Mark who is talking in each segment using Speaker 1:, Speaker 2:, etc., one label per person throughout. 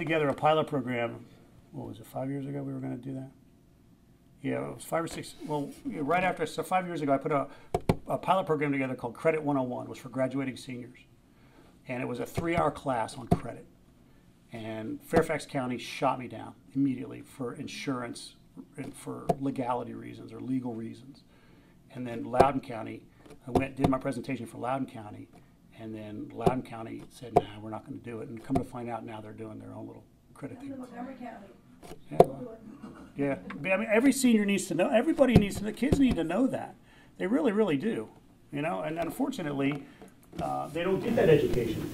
Speaker 1: together a pilot program. What was it? Five years ago, we were going to do that. Yeah, it was five or six. Well, right after, so five years ago, I put a, a pilot program together called Credit 101. It was for graduating seniors, and it was a three-hour class on credit. And Fairfax County shot me down immediately for insurance and for legality reasons or legal reasons. And then Loudoun County, I went did my presentation for Loudoun County, and then Loudoun County said, "Nah, we're not going to do it." And come to find out, now they're doing their own little credit thing.
Speaker 2: Montgomery County.
Speaker 1: Yeah, well, yeah. But, I mean, every senior needs to know. Everybody needs to. The kids need to know that. They really, really do. You know, and unfortunately, uh, they don't get that education.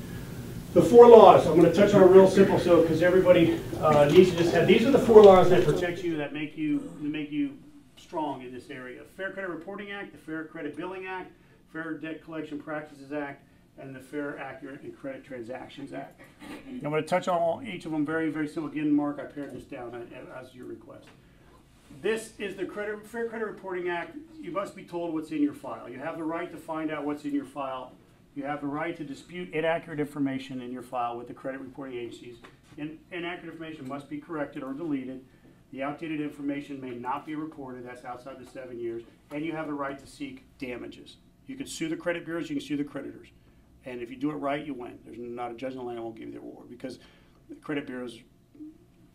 Speaker 1: The four laws. I'm going to touch on a real simple, so because everybody uh, needs to just have. These are the four laws that protect you, that make you, that make you strong in this area. Fair Credit Reporting Act, the Fair Credit Billing Act, Fair Debt Collection Practices Act, and the Fair, Accurate, and Credit Transactions Act. I'm going to touch on each of them very, very simple. Again, Marc, I pared this down as your request. This is the credit, Fair Credit Reporting Act. You must be told what's in your file. You have the right to find out what's in your file. You have the right to dispute inaccurate information in your file with the credit reporting agencies. In- Inaccurate information must be corrected or deleted. The outdated information may not be reported, that's outside the seven years. And you have the right to seek damages. You can sue the credit bureaus, you can sue the creditors. And if you do it right, you win. There's not a judge in the land that won't give you the award because credit bureaus,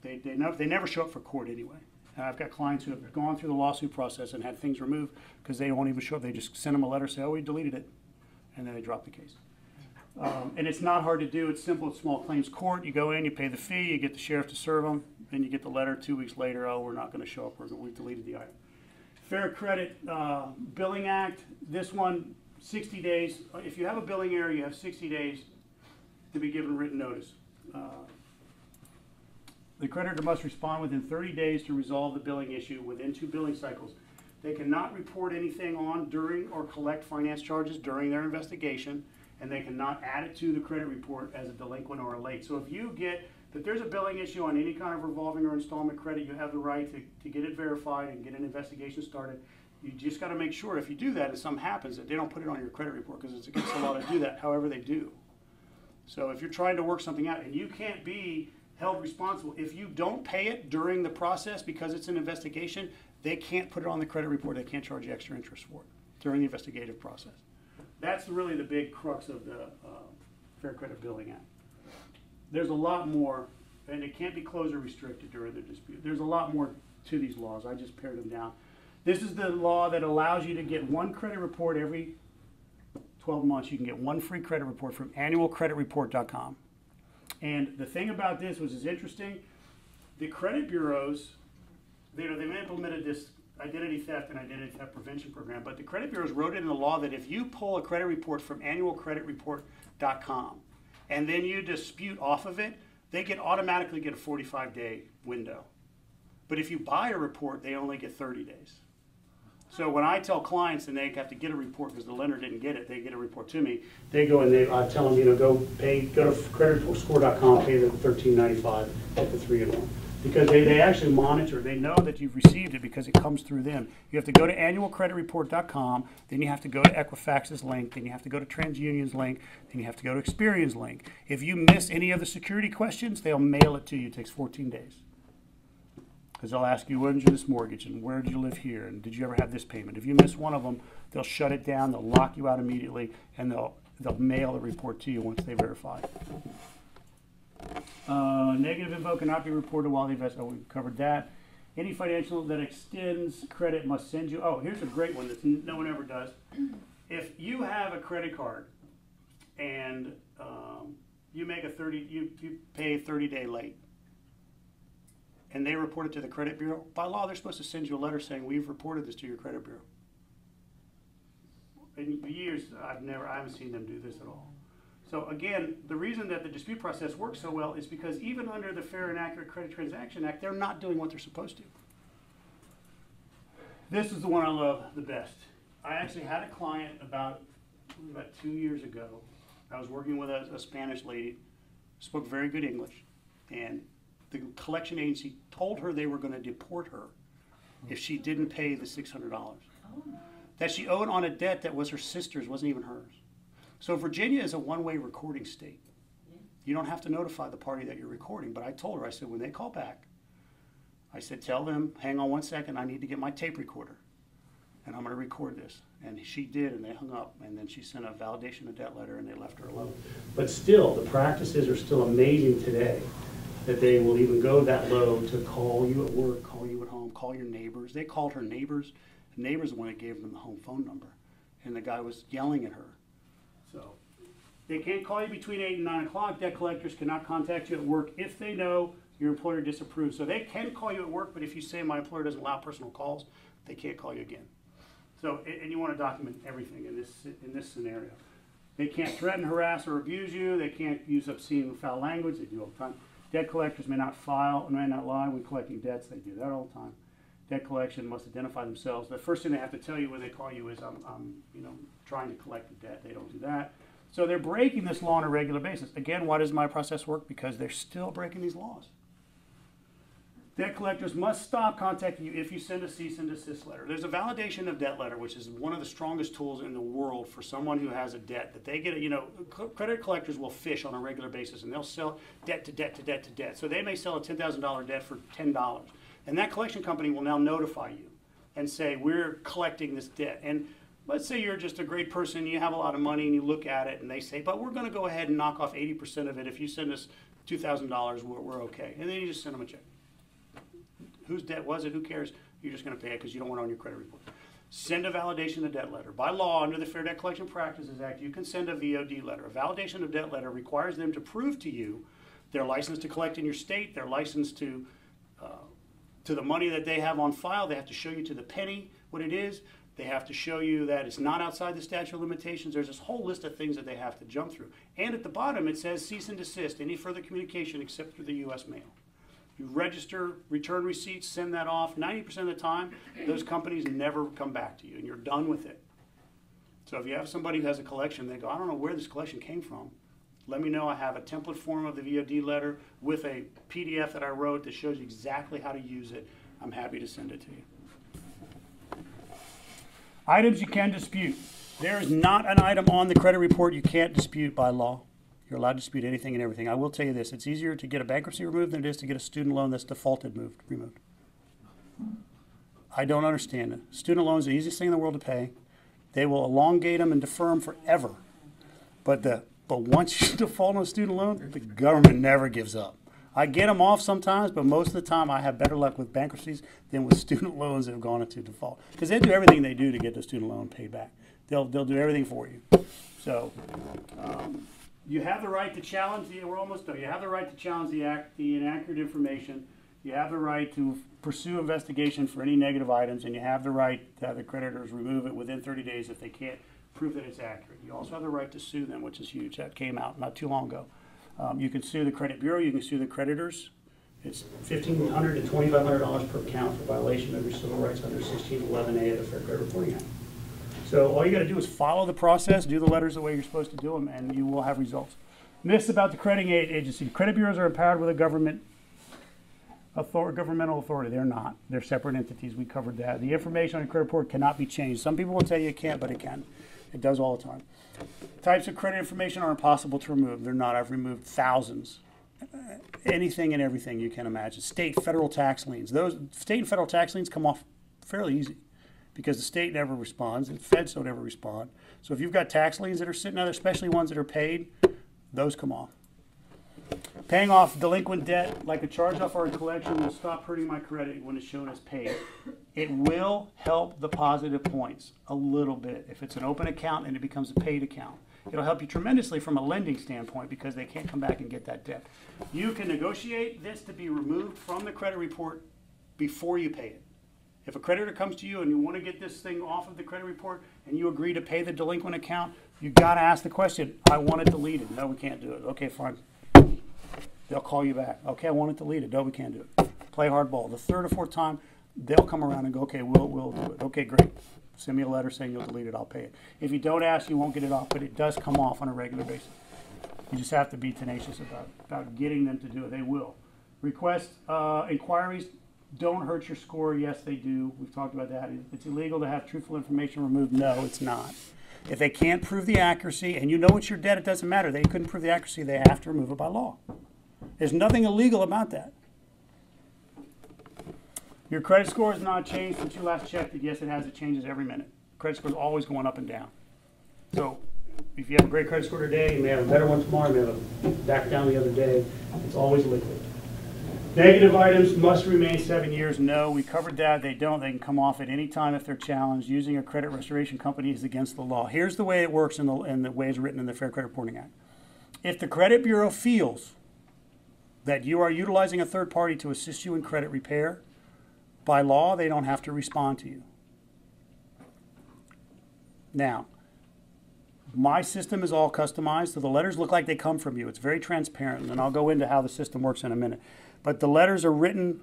Speaker 1: they, they never, they never show up for court anyway. And I've got clients who have gone through the lawsuit process and had things removed because they won't even show up. They just send them a letter, say, oh, we deleted it, and then they drop the case. Um, and it's not hard to do. It's simple. It's small claims court. You go in, you pay the fee, you get the sheriff to serve them, then you get the letter two weeks later. Oh, we're not going to show up. We've deleted the item. Fair Credit uh, Billing Act. This one, 60 days. If you have a billing error, you have 60 days to be given written notice. Uh, the creditor must respond within 30 days to resolve the billing issue within two billing cycles. They cannot report anything on during or collect finance charges during their investigation, and they cannot add it to the credit report as a delinquent or a late. So if you get that there's a billing issue on any kind of revolving or installment credit, you have the right to, to get it verified and get an investigation started. You just got to make sure if you do that and something happens that they don't put it on your credit report because it's against the law to do that. However, they do. So if you're trying to work something out and you can't be held responsible, if you don't pay it during the process because it's an investigation, they can't put it on the credit report. They can't charge you extra interest for it during the investigative process. That's really the big crux of the uh, Fair Credit Billing Act. There's a lot more, and it can't be closed or restricted during the dispute. There's a lot more to these laws. I just pared them down. This is the law that allows you to get one credit report every 12 months. You can get one free credit report from annualcreditreport.com. And the thing about this, which is interesting, the credit bureaus, they, know, they've implemented this identity theft and identity theft prevention program, but the credit bureaus wrote it in the law that if you pull a credit report from annualcreditreport.com and then you dispute off of it, they can automatically get a 45 day window. But if you buy a report, they only get 30 days. So when I tell clients and they have to get a report because the lender didn't get it, they get a report to me. They go and they I tell them, you know, go pay, go to creditscore.com, pay the 13.95 at the three and one because they, they actually monitor. They know that you've received it because it comes through them. You have to go to annualcreditreport.com, then you have to go to Equifax's link, then you have to go to TransUnion's link, then you have to go to Experian's link. If you miss any of the security questions, they'll mail it to you. It takes 14 days. Because they'll ask you, when did you this mortgage, and where did you live here, and did you ever have this payment? If you miss one of them, they'll shut it down, they'll lock you out immediately, and they'll, they'll mail the report to you once they verify. Uh, negative info cannot be reported while the invest, oh, we covered that. Any financial that extends credit must send you, oh, here's a great one that no one ever does. If you have a credit card and, um, you make a thirty, you, you pay thirty day late, and they report it to the credit bureau, by law, they're supposed to send you a letter saying, we've reported this to your credit bureau. In years, I've never, I haven't seen them do this at all. So again, the reason that the dispute process works so well is because even under the Fair and Accurate Credit Transaction Act, they're not doing what they're supposed to. This is the one I love the best. I actually had a client about, about two years ago. I was working with a, a Spanish lady, spoke very good English, and the collection agency told her they were going to deport her if she didn't pay the $600. That she owed on a debt that was her sister's, wasn't even hers. So Virginia is a one-way recording state. You don't have to notify the party that you're recording, but I told her, I said, when they call back, I said, tell them, hang on one second, I need to get my tape recorder, and I'm gonna record this. And she did, and they hung up, and then she sent a validation of debt letter, and they left her alone. But still, the practices are still amazing today, that they will even go that low to call you at work, call you at home, call your neighbors. They called her neighbors, the neighbors one that gave them the home phone number, and the guy was yelling at her. So, they can't call you between eight and nine o'clock. Debt collectors cannot contact you at work if they know your employer disapproves. So they can call you at work, but if you say my employer doesn't allow personal calls, they can't call you again. So, and you want to document everything in this, in this scenario. They can't threaten, harass, or abuse you. They can't use obscene or foul language. They do all the time. Debt collectors may not file, and may not lie when collecting debts. They do that all the time. Debt collection must identify themselves. The first thing they have to tell you when they call you is, I'm, I'm, you know, trying to collect the debt. They don't do that. So they're breaking this law on a regular basis. Again, why does my process work? Because they're still breaking these laws. Debt collectors must stop contacting you if you send a cease and desist letter. There's a validation of debt letter, which is one of the strongest tools in the world for someone who has a debt that they get. You know, credit collectors will fish on a regular basis, and they'll sell debt to debt to debt to debt. So they may sell a ten thousand dollar debt for ten dollars, and that collection company will now notify you and say we're collecting this debt. And let's say you're just a great person, you have a lot of money, and you look at it, and they say, but we're going to go ahead and knock off eighty percent of it. If you send us two thousand dollars, we're, we're okay. And then you just send them a check whose debt was it, who cares? You're just gonna pay it because you don't want it on your credit report. Send a validation of debt letter. By law, under the Fair Debt Collection Practices Act, you can send a VOD letter. A validation of debt letter requires them to prove to you they're licensed to collect in your state, they're licensed to, uh, to the money that they have on file, they have to show you to the penny what it is. They have to show you that it's not outside the statute of limitations. There's this whole list of things that they have to jump through. And at the bottom, it says cease and desist, any further communication except through the US mail. You register, return receipts, send that off. Ninety percent of the time, those companies never come back to you, and you're done with it. So if you have somebody who has a collection, they go, I don't know where this collection came from. Let me know. I have a template form of the VOD letter with a PDF that I wrote that shows you exactly how to use it. I'm happy to send it to you. Items you can dispute. There is not an item on the credit report you can't dispute by law. You're allowed to dispute anything and everything. I will tell you this, it's easier to get a bankruptcy removed than it is to get a student loan that's defaulted moved, removed. I don't understand it. Student loans are the easiest thing in the world to pay. They will elongate them and defer them forever. But the, but once you default on a student loan, the government never gives up. I get them off sometimes, but most of the time I have better luck with bankruptcies than with student loans that have gone into default. Because they do everything they do to get the student loan paid back. They'll, they'll do everything for you. So, um, you have the right to challenge the, we're almost done, you have the right to challenge the act, the inaccurate information. You have the right to pursue investigation for any negative items, and you have the right to have the creditors remove it within thirty days if they can't prove that it's accurate. You also have the right to sue them, which is huge, that came out not too long ago. Um, you can sue the credit bureau, you can sue the creditors. It's 1,500 to twenty-five hundred dollars per count for violation of your civil rights under sixteen eleven A of the Fair Credit Reporting Act. So all you gotta do is follow the process, do the letters the way you're supposed to do them, and you will have results. Myths about the credit aid agency. Credit bureaus are empowered with a government author, governmental authority. They're not. They're separate entities. We covered that. The information on your credit report cannot be changed. Some people will tell you it can't, but it can. It does all the time. Types of credit information are impossible to remove. They're not. I've removed thousands. Anything and everything you can imagine. State, federal tax liens. Those state and federal tax liens come off fairly easy because the state never responds and feds don't ever respond. So if you've got tax liens that are sitting out there, especially ones that are paid, those come off. Paying off delinquent debt, like a charge-off or a collection, will stop hurting my credit when it's shown as paid. It will help the positive points a little bit if it's an open account and it becomes a paid account. It'll help you tremendously from a lending standpoint because they can't come back and get that debt. You can negotiate this to be removed from the credit report before you pay it. If a creditor comes to you and you want to get this thing off of the credit report and you agree to pay the delinquent account, you got to ask the question, I want it deleted. No, we can't do it. Okay, fine. They'll call you back. Okay, I want it deleted. No, we can't do it. Play hardball. The third or fourth time, they'll come around and go, okay, we'll, we'll do it. Okay, great. Send me a letter saying you'll delete it. I'll pay it. If you don't ask, you won't get it off, but it does come off on a regular basis. You just have to be tenacious about, about getting them to do it. They will. Request uh, inquiries don't hurt your score. Yes, they do. We've talked about that. It's illegal to have truthful information removed. No, it's not. If they can't prove the accuracy, and you know it's your debt, it doesn't matter. They couldn't prove the accuracy, they have to remove it by law. There's nothing illegal about that. Your credit score has not changed since you last checked it. Yes, it has. It changes every minute. Credit score is always going up and down. So if you have a great credit score today, you may have a better one tomorrow, you may have a back down the other day. It's always liquid. Negative items must remain seven years. No, we covered that. They don't. They can come off at any time if they're challenged. Using a credit restoration company is against the law. Here's the way it works in the, in the way it's written in the Fair Credit Reporting Act. If the credit bureau feels that you are utilizing a third party to assist you in credit repair, by law, they don't have to respond to you. Now, my system is all customized, so the letters look like they come from you. It's very transparent, and I'll go into how the system works in a minute. But the letters are written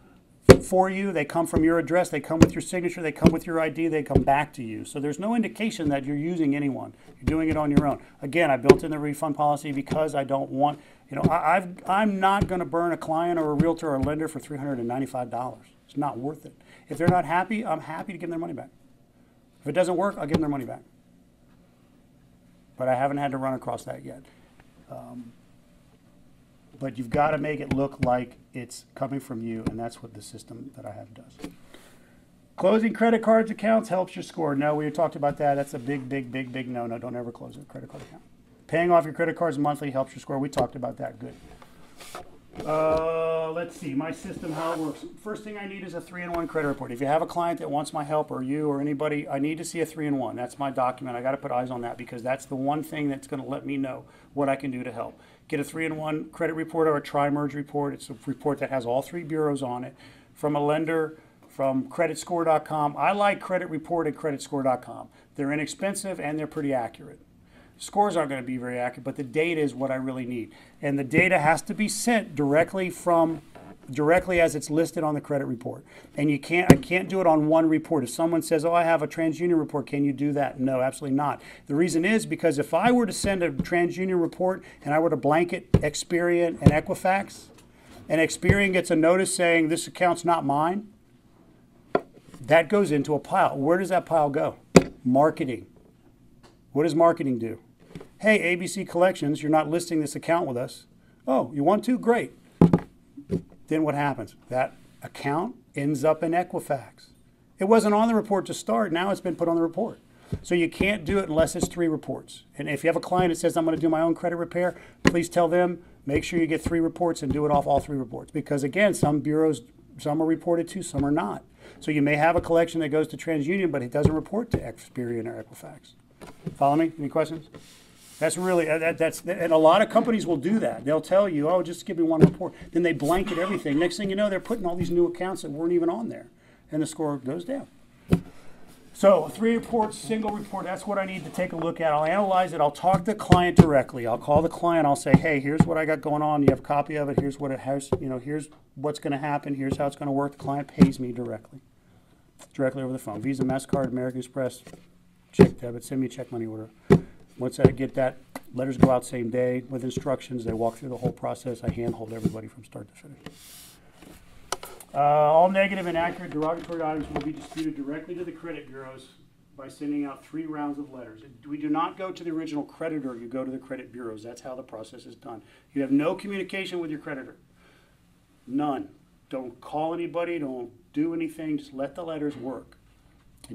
Speaker 1: for you. They come from your address. They come with your signature. They come with your ID. They come back to you. So there's no indication that you're using anyone. You're doing it on your own. Again, I built in the refund policy because I don't want, you know, I, I've, I'm not going to burn a client or a realtor or a lender for $395. It's not worth it. If they're not happy, I'm happy to give them their money back. If it doesn't work, I'll give them their money back. But I haven't had to run across that yet. Um, but you've got to make it look like it's coming from you, and that's what the system that I have does. Closing credit cards accounts helps your score. No, we talked about that. That's a big, big, big, big no. No, don't ever close a credit card account. Paying off your credit cards monthly helps your score. We talked about that. Good. Uh, let's see, my system, how it works. First thing I need is a three-in-one credit report. If you have a client that wants my help, or you, or anybody, I need to see a three-in-one. That's my document. I got to put eyes on that because that's the one thing that's going to let me know what I can do to help. Get a three-in-one credit report or a tri-merge report. It's a report that has all three bureaus on it from a lender, from creditscore.com. I like credit report at creditscore.com. They're inexpensive and they're pretty accurate. Scores aren't going to be very accurate, but the data is what I really need. And the data has to be sent directly from directly as it's listed on the credit report. And you can't I can't do it on one report. If someone says, "Oh, I have a TransUnion report, can you do that?" No, absolutely not. The reason is because if I were to send a TransUnion report and I were to blanket Experian and Equifax, and Experian gets a notice saying this account's not mine, that goes into a pile. Where does that pile go? Marketing. What does marketing do? Hey, ABC Collections, you're not listing this account with us. Oh, you want to? Great. Then what happens? That account ends up in Equifax. It wasn't on the report to start. Now it's been put on the report. So you can't do it unless it's three reports. And if you have a client that says, I'm going to do my own credit repair, please tell them, make sure you get three reports and do it off all three reports. Because again, some bureaus, some are reported to, some are not. So you may have a collection that goes to TransUnion, but it doesn't report to Experian or Equifax. Follow me? Any questions? That's really uh, that, that's and a lot of companies will do that. They'll tell you, "Oh, just give me one report." Then they blanket everything. Next thing you know, they're putting all these new accounts that weren't even on there, and the score goes down. So three reports, single report. That's what I need to take a look at. I'll analyze it. I'll talk to the client directly. I'll call the client. I'll say, "Hey, here's what I got going on. You have a copy of it. Here's what it has. You know, here's what's going to happen. Here's how it's going to work." The client pays me directly, directly over the phone. Visa, Mastercard, American Express, check debit. Send me a check money order. Once I get that, letters go out same day with instructions. They walk through the whole process. I handhold everybody from start to finish. Uh, all and accurate derogatory items will be disputed directly to the credit bureaus by sending out three rounds of letters. We do not go to the original creditor, you go to the credit bureaus. That's how the process is done. You have no communication with your creditor. None. Don't call anybody, don't do anything, just let the letters work.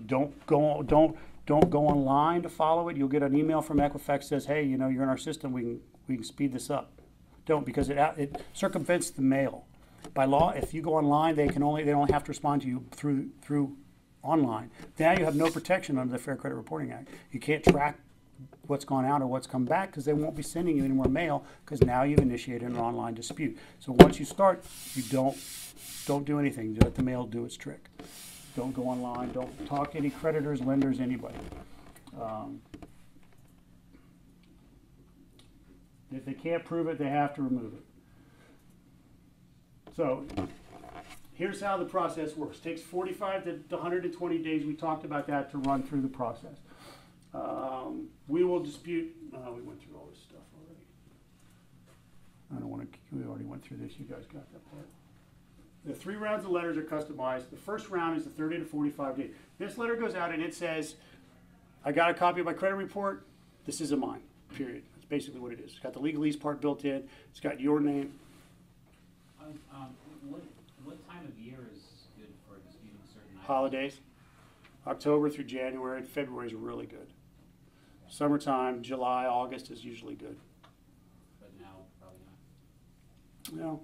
Speaker 1: Don't go, don't don't go online to follow it. You'll get an email from Equifax says, "Hey, you know, you're in our system. We can we can speed this up." Don't because it it circumvents the mail. By law, if you go online, they can only they only have to respond to you through through online. Now you have no protection under the Fair Credit Reporting Act. You can't track what's gone out or what's come back because they won't be sending you any more mail because now you've initiated an online dispute. So once you start, you don't don't do anything. let the mail do its trick. Don't go online. Don't talk to any creditors, lenders, anybody. Um, if they can't prove it, they have to remove it. So here's how the process works. It takes 45 to 120 days. We talked about that to run through the process. Um, we will dispute. Uh, we went through all this stuff already. I don't want to. We already went through this. You guys got that part. The three rounds of letters are customized. The first round is the 30 to 45 days. This letter goes out and it says, I got a copy of my credit report, this isn't mine, period. That's basically what it is. It's got the legalese part built in, it's got your name,
Speaker 2: Um, um, what, what time of year is good for disputing certain items?
Speaker 1: holidays. October through January, February is really good. Summertime, July, August is usually good.
Speaker 2: But now, probably not.
Speaker 1: Well,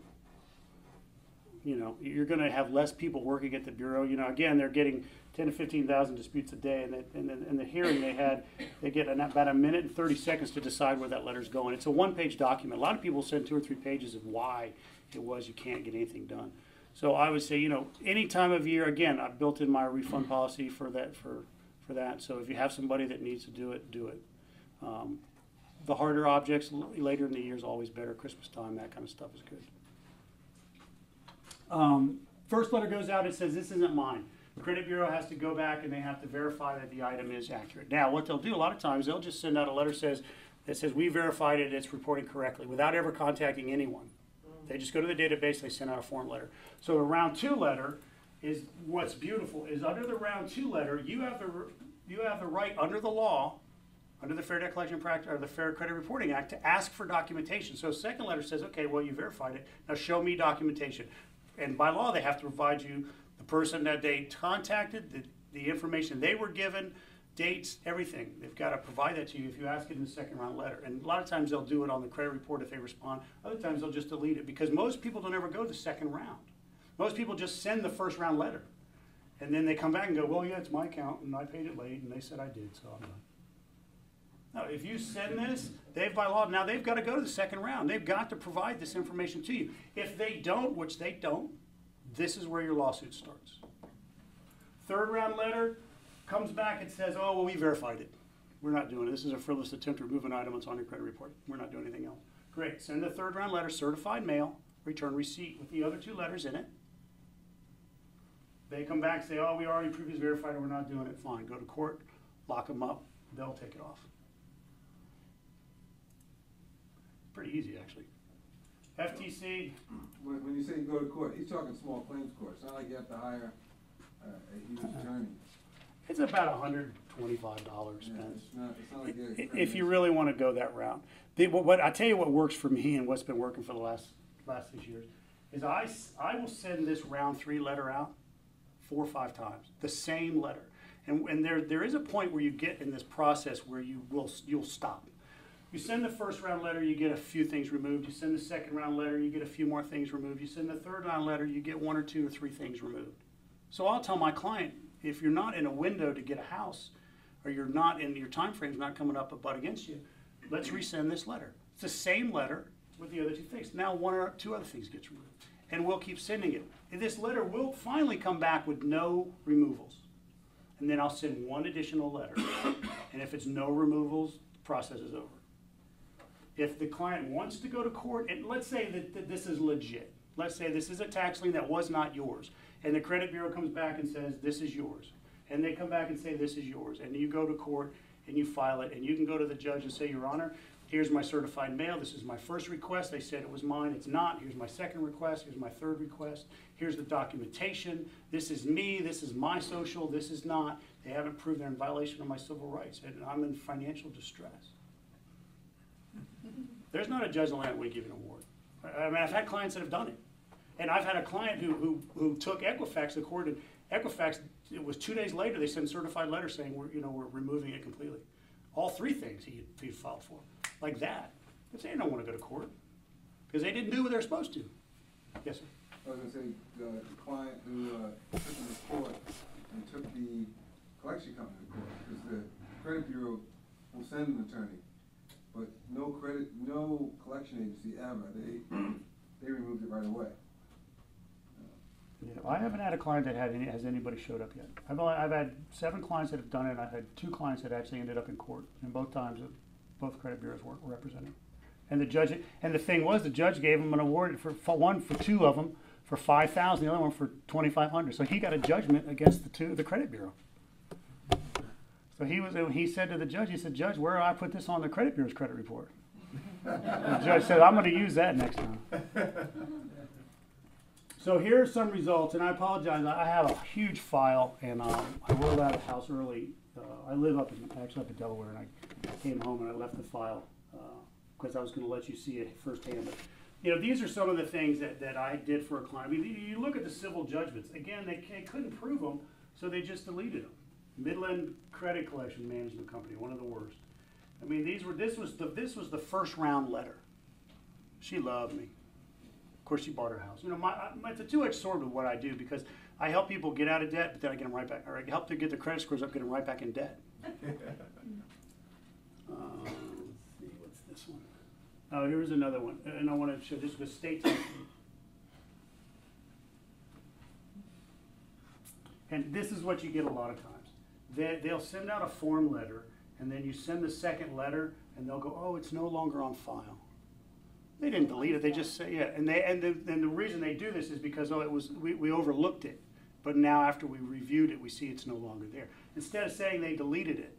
Speaker 1: you know, you're gonna have less people working at the Bureau, you know, again, they're getting ten to fifteen thousand disputes a day, and they, and in the hearing they had, they get an- about a minute and thirty seconds to decide where that letter's going. It's a one-page document. A lot of people send two or three pages of why it was you can't get anything done. So I would say, you know, any time of year, again, I've built in my refund policy for that, for, for that, so if you have somebody that needs to do it, do it. Um, The harder objects, later in the year is always better, Christmas time, that kind of stuff is good. Um, first letter goes out, it says, this isn't mine. The Credit Bureau has to go back and they have to verify that the item is accurate. Now, what they'll do, a lot of times, they'll just send out a letter says, that says, we verified it, it's reporting correctly, without ever contacting anyone. They just go to the database, they send out a form letter. So the round two letter is, what's beautiful, is under the round two letter, you have the, you have the right, under the law, under the Fair Debt Collection Practice, or the Fair Credit Reporting Act, to ask for documentation. So second letter says, okay, well, you verified it, now show me documentation. And by law, they have to provide you the person that they contacted, the, the information they were given, dates, everything. They've got to provide that to you if you ask it in the second round letter. And a lot of times they'll do it on the credit report if they respond. Other times they'll just delete it because most people don't ever go the second round. Most people just send the first round letter. And then they come back and go, well, yeah, it's my account and I paid it late and they said I did, so I'm done. No, if you send this, they've by law, now they've got to go to the second round. They've got to provide this information to you. If they don't, which they don't, this is where your lawsuit starts. Third round letter comes back and says, oh, well, we verified it. We're not doing it. This is a frivolous attempt to remove an item that's on your credit report. We're not doing anything else. Great. Send the third round letter, certified mail, return receipt with the other two letters in it. They come back and say, oh, we already previously verified it, we're not doing it. Fine, go to court, lock them up, they'll take it off. Pretty easy, actually. FTC,
Speaker 3: When, when you say you go to court, he's talking small claims court, it's not like you have to hire uh, a huge attorney.
Speaker 1: it's about hundred twenty-five dollars
Speaker 3: Yeah,
Speaker 1: expense.
Speaker 3: it's not, it's not like.
Speaker 1: If you really want to go that route. The, what, what, I tell you what works for me and what's been working for the last, last six years, is I, I will send this round three letter out four or five times, the same letter. And, and there, there is a point where you get in this process where you will, you'll stop. You send the first round letter, you get a few things removed. You send the second round letter, you get a few more things removed. You send the third round letter, you get one or two or three things removed. So I'll tell my client, if you're not in a window to get a house, or you're not in your time frame's not coming up a butt against you, let's resend this letter. It's the same letter with the other two things. Now one or two other things gets removed. And we'll keep sending it. And this letter will finally come back with no removals. And then I'll send one additional letter. And if it's no removals, the process is over. If the client wants to go to court, and let's say that, that this is legit, let's say this is a tax lien that was not yours, and the credit bureau comes back and says, this is yours, and they come back and say, this is yours, and you go to court and you file it, and you can go to the judge and say, your honor, here's my certified mail, this is my first request, they said it was mine, it's not, here's my second request, here's my third request, here's the documentation, this is me, this is my social, this is not, they haven't proved they're in violation of my civil rights, and I'm in financial distress. There's not a judge in the land that would give an award. I mean, I've had clients that have done it. And I've had a client who, who, who took Equifax to court, and Equifax, it was two days later, they sent a certified letter saying, we're, you know, we're removing it completely. All three things he, he filed for, like that. Say they don't wanna go to court, because they didn't do what they're supposed to. Yes, sir?
Speaker 3: I was gonna say, the the client who, uh, took to court and took the collection company to court, because the credit bureau will send an attorney, but no credit, no collection agency ever, they, they removed it right away.
Speaker 1: Yeah, I haven't had a client that had any, has anybody showed up yet. I've only, I've had seven clients that have done it, and I've had two clients that actually ended up in court, and both times, uh, both credit bureaus were were representing. And the judge, and the thing was, the judge gave him an award for, for one, for two of them, for five thousand, the other one for twenty-five hundred, so he got a judgment against the two, the credit bureau. So he was, he said to the judge, he said, Judge, where do I put this on the credit bureau's credit report? The judge said, I'm gonna use that next time. So here are some results, and I apologize, I have a huge file, and um, I rolled out of the house early. Uh, I live up in, actually up in Delaware, and I came home and I left the file, because I was gonna let you see it firsthand. But, you know, these are some of the things that, that I did for a client. I mean, you- look at the civil judgments, again, they ca- couldn't prove them, so they just deleted them. Midland Credit Collection Management Company, one of the worst. I mean, these were, this was the, this was the first round letter. She loved me. Of course, she bought her house. You know, my, I- it's a two-edged sword with what I do because I help people get out of debt, but then I get them right back, or I help them get their credit scores up, get them right back in debt. Uh, let's see, what's this one? Oh, here's another one, and I want to show this was state. And this is what you get a lot of times. They, they'll send out a form letter, and then you send the second letter, and they'll go, oh, it's no longer on file. They didn't delete it, they just say, yeah, and they, and the, and the reason they do this is because, oh, it was, we, we overlooked it. But now after we reviewed it, we see it's no longer there. Instead of saying they deleted it,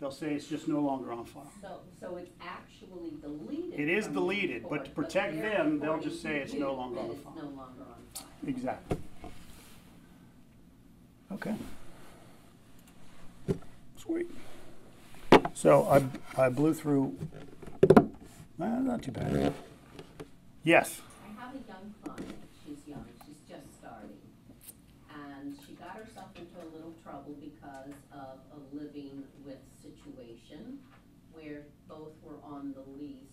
Speaker 1: they'll say it's just no longer on file.
Speaker 4: So, so it's actually deleted.
Speaker 1: It is
Speaker 4: from the
Speaker 1: deleted, but to protect
Speaker 4: they're
Speaker 1: them, they'll just say it's no longer on
Speaker 4: that
Speaker 1: the
Speaker 4: it's
Speaker 1: file.
Speaker 4: no longer on file.
Speaker 1: Exactly. Okay. Sweet. So I, I blew through, uh, not too bad. Yes,
Speaker 4: I have a young client, she's young, she's just starting. And she got herself into a little trouble because of a living with situation where both were on the lease,